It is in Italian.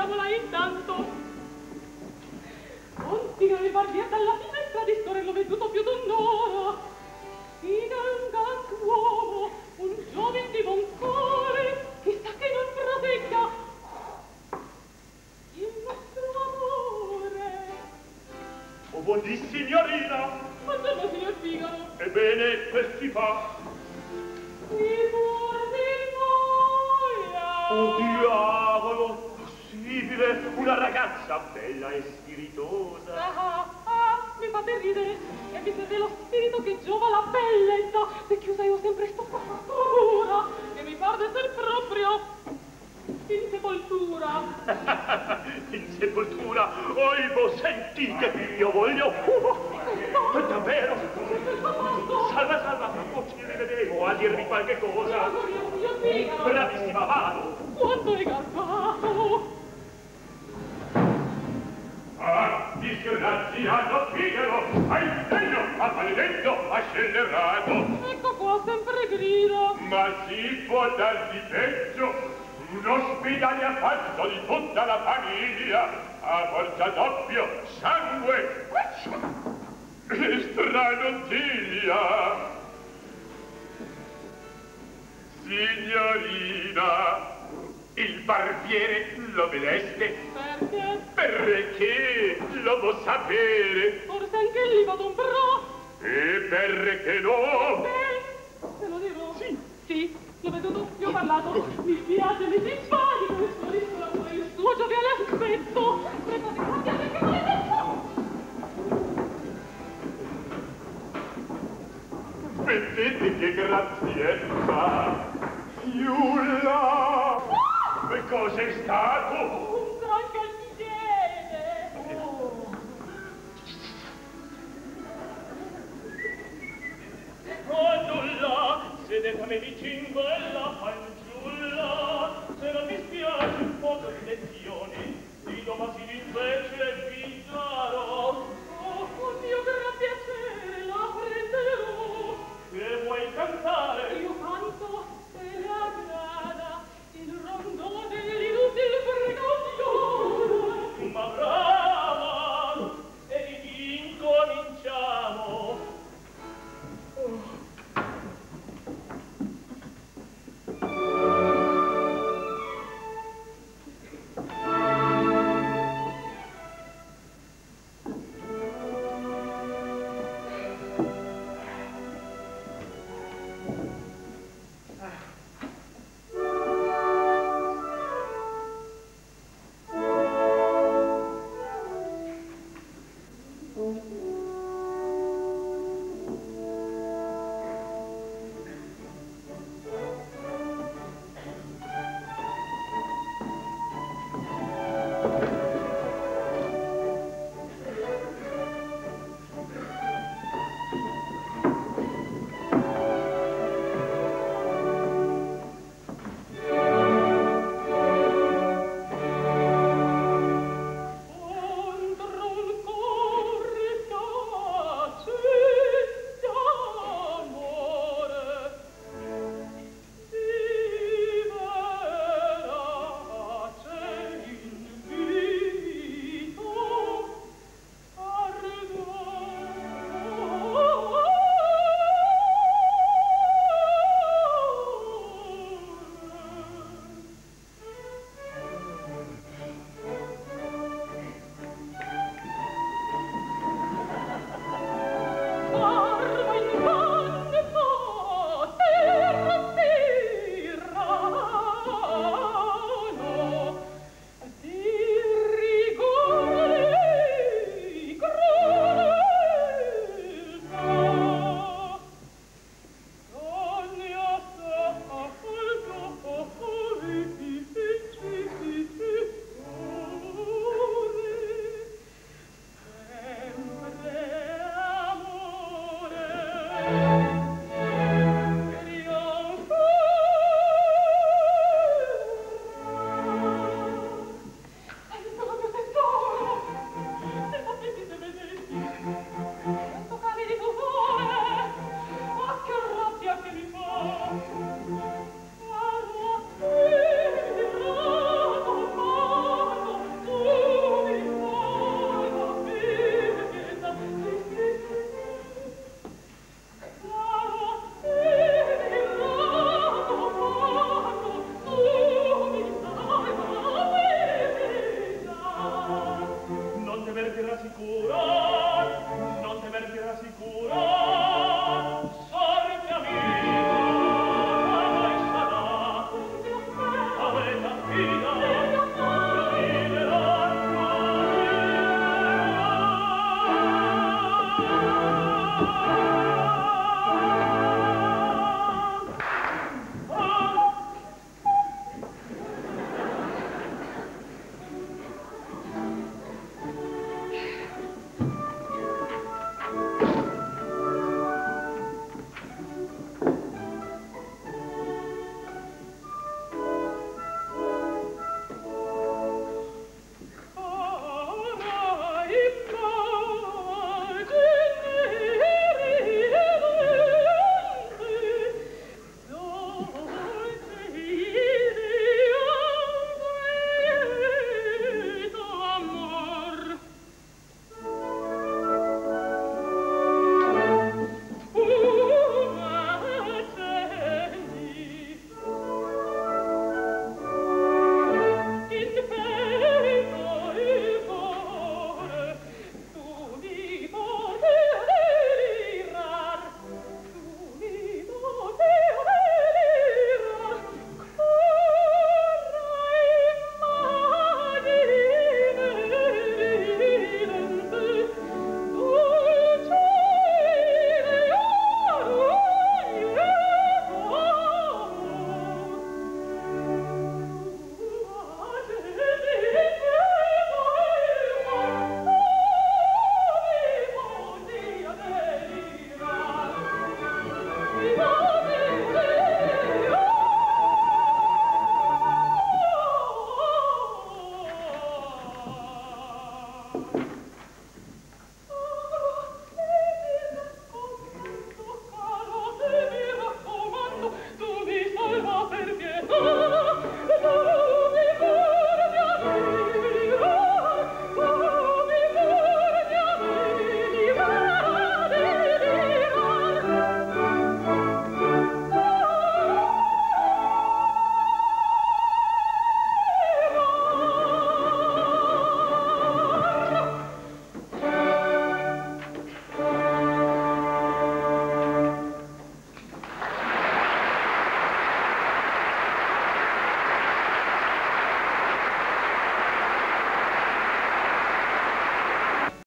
Vediamola intanto. Conti che far via dalla finestra di storello veduto ragazza bella e spiritosa. Ah, ah, mi fate ridere. E mi serve lo spirito che giova la bellezza se chiusa io sempre sto paura. Che mi par d'esser proprio. In sepoltura. In sepoltura, oivo, sentite, io voglio... Oh, davvero? Salva, salva, oh, ci rivedevo a dirmi qualche cosa. Bravissima, vado. quanto è garbato Ah, disgraziato Figaro, hai segno, ha maledetto, ha scellerato. ecco qua sempre grido Ma si può dar di peggio. Un ospedale ha fatto di tutta la famiglia. A forza doppio, sangue. Strano ziglia. Signorina, il barbiere lo vedeste? Perché Perché lo vuol sapere? forse anche lì vado un po' E perché no? Beh, te lo dirò. Sì. Sì, lo vedo doppio ho parlato. Mi piace, mi simpatico, suo rispetto, il suo gioviale aspetto. Farmi anche maledetto. Vedete che grazietta! Giulla! Che cos'è stato? Sedete a